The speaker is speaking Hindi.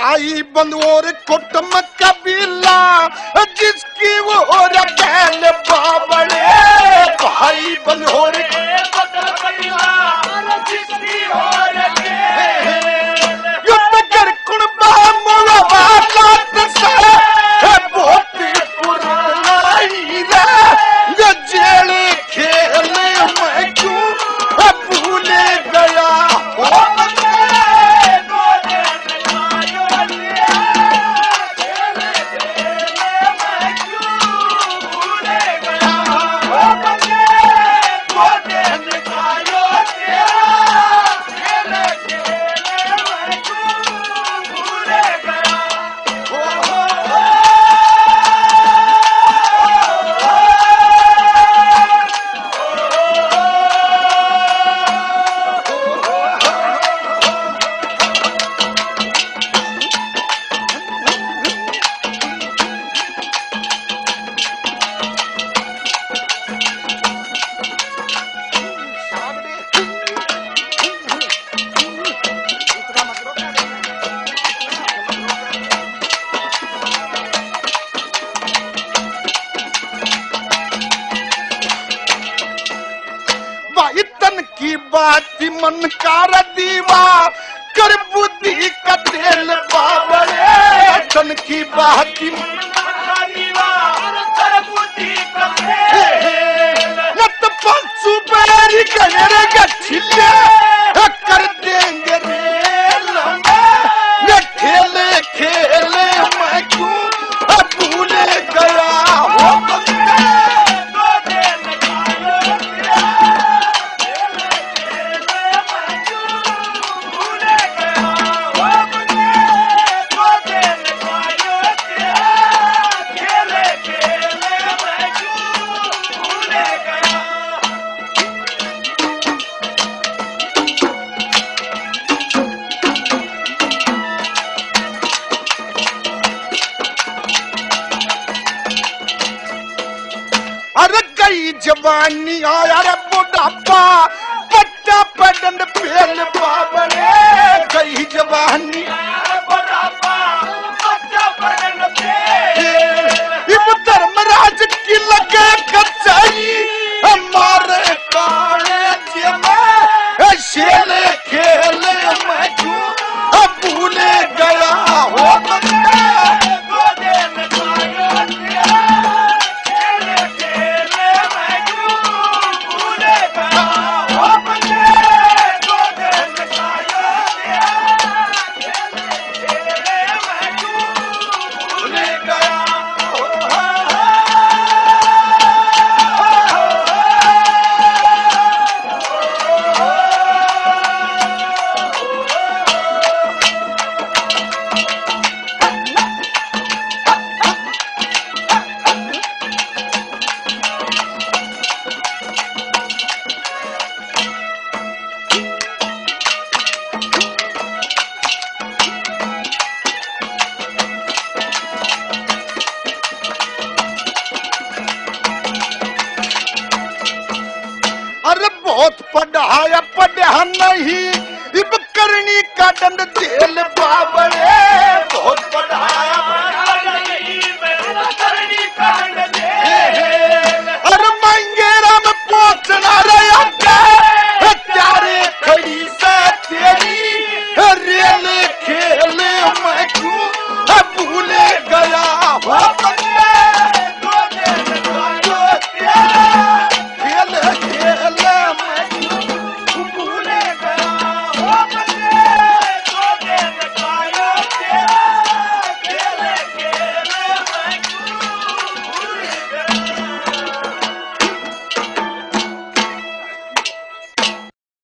भाई बंदोर कुटुम कबीला जिसकी वो बैल बाबड़े भाई बंदोर बात मन कार दीवा कर बुद्धि का तेल बाबरे तन की बात नत पंचु पैरी गनर गछिले जवानी आया रे बुढ़ापा बच्चा पडन पेल बाबरे। कई जवानी। इब बहुत पढ़ाया हम नहीं। इब करनी का दंड तेल बाबरे